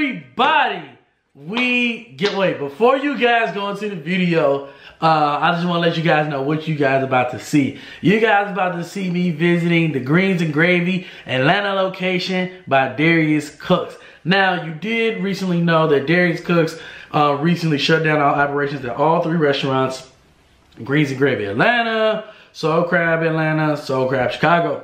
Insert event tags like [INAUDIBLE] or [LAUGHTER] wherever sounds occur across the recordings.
everybody, we get wait before you guys go into the video. Uh, I just want to let you guys know what you guys about to see. You guys about to see me visiting the Greens and Gravy Atlanta location by Darius Cooks. Now, you did recently know that Darius Cooks uh, recently shut down all operations at all three restaurants. Greens and Gravy Atlanta, Soul Crab Atlanta, Soul Crab Chicago.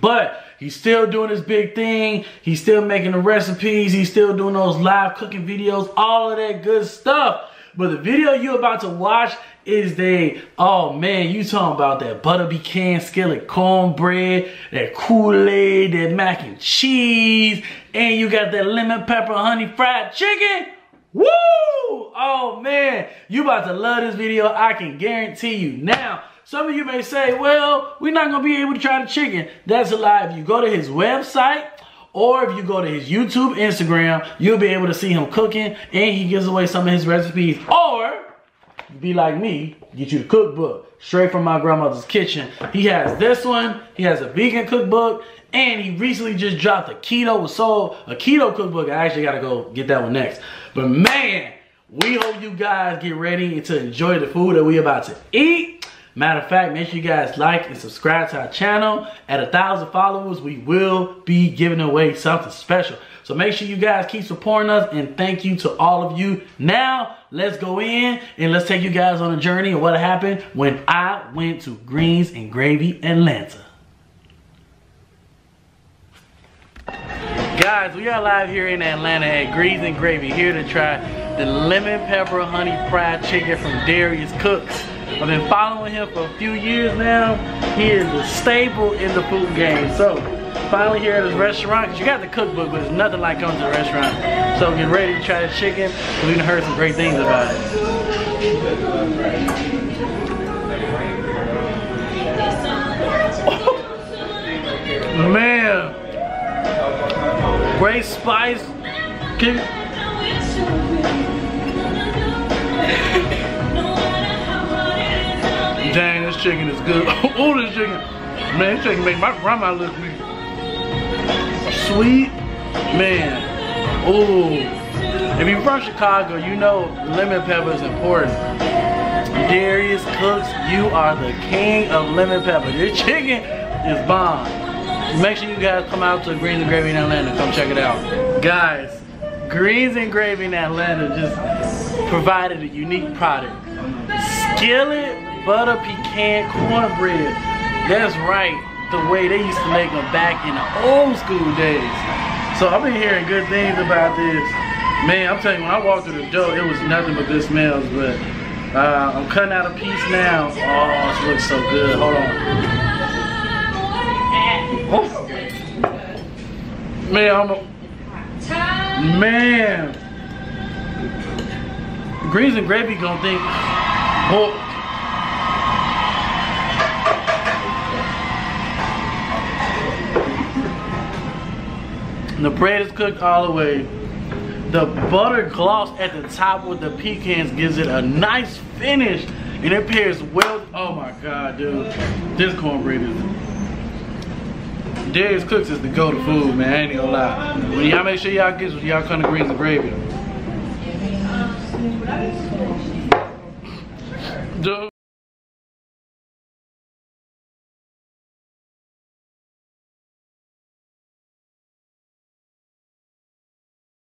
But he's still doing his big thing. He's still making the recipes. He's still doing those live cooking videos, all of that good stuff. But the video you about to watch is the, oh man, you talking about that butter pecan skillet cornbread, that Kool-Aid, that mac and cheese, and you got that lemon pepper honey fried chicken. Woo! Oh man, you about to love this video, I can guarantee you. Now, some of you may say, well, we're not gonna be able to try the chicken. That's a lie. If you go to his website, or if you go to his YouTube, Instagram, you'll be able to see him cooking and he gives away some of his recipes. Or be like me, get you the cookbook straight from my grandmother's kitchen. He has this one, he has a vegan cookbook, and he recently just dropped a keto with soul, a keto cookbook. I actually gotta go get that one next. But man, we hope you guys get ready to enjoy the food that we about to eat. Matter of fact, make sure you guys like and subscribe to our channel. At a thousand followers, we will be giving away something special. So make sure you guys keep supporting us and thank you to all of you. Now, let's go in and let's take you guys on a journey of what happened when I went to Greens and Gravy Atlanta. Guys, we are live here in Atlanta at Greens and Gravy, here to try the lemon pepper honey fried chicken from Darius Cooks. I've been following him for a few years now. He is a staple in the food game. So, finally here at his restaurant, because you got the cookbook, but it's nothing like coming to the restaurant. So get ready to try the chicken. We've heard some great things about it. [LAUGHS] Man, great spice. [LAUGHS] Dang, this chicken is good. [LAUGHS] oh, this chicken. Man, this chicken make my grandma look me. Sweet. Man. Oh. If you're from Chicago, you know lemon pepper is important. Darius Cooks, you are the king of lemon pepper. This chicken is bomb. Make sure you guys come out to Greens and Gravy in Atlanta. Come check it out. Guys, Greens and Gravy in Atlanta just provided a unique product. Skillet butter pecan cornbread. That's right, the way they used to make them back in the old school days. So I've been hearing good things about this. Man, I'm telling you, when I walked through the door, it was nothing but good smells, but uh, I'm cutting out a piece now. Oh, this looks so good. Hold on. Oh. Man, I'm a, Man. Greens and Gravy gonna think, oh, The bread is cooked all the way. The butter gloss at the top with the pecans gives it a nice finish. And it pairs well. Oh my God, dude. This cornbread is. Darius Cooks is the go-to food, man. I ain't gonna lie. When y'all make sure y'all get y'all kind of greens and gravy. Dude.